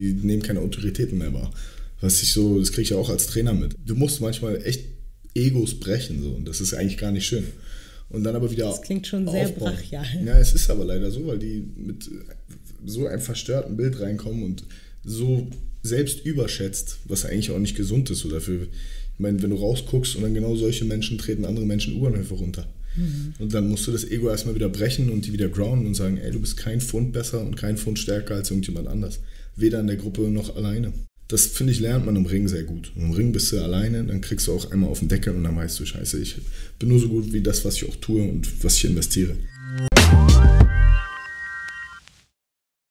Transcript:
Die nehmen keine Autoritäten mehr wahr. Was ich so, das kriege ich ja auch als Trainer mit. Du musst manchmal echt Egos brechen so und das ist eigentlich gar nicht schön. Und dann aber wieder Das klingt schon sehr aufbauen. brachial. Ja, es ist aber leider so, weil die mit so einem verstörten Bild reinkommen und so selbst überschätzt, was eigentlich auch nicht gesund ist. So dafür, ich meine, wenn du rausguckst und dann genau solche Menschen treten andere Menschen U-Bahnhöfe runter. Und dann musst du das Ego erstmal wieder brechen und die wieder grounden und sagen, ey, du bist kein Pfund besser und kein Pfund stärker als irgendjemand anders. Weder in der Gruppe noch alleine. Das finde ich, lernt man im Ring sehr gut. Im Ring bist du alleine, dann kriegst du auch einmal auf den Deckel und dann weißt du, scheiße, ich bin nur so gut wie das, was ich auch tue und was ich investiere.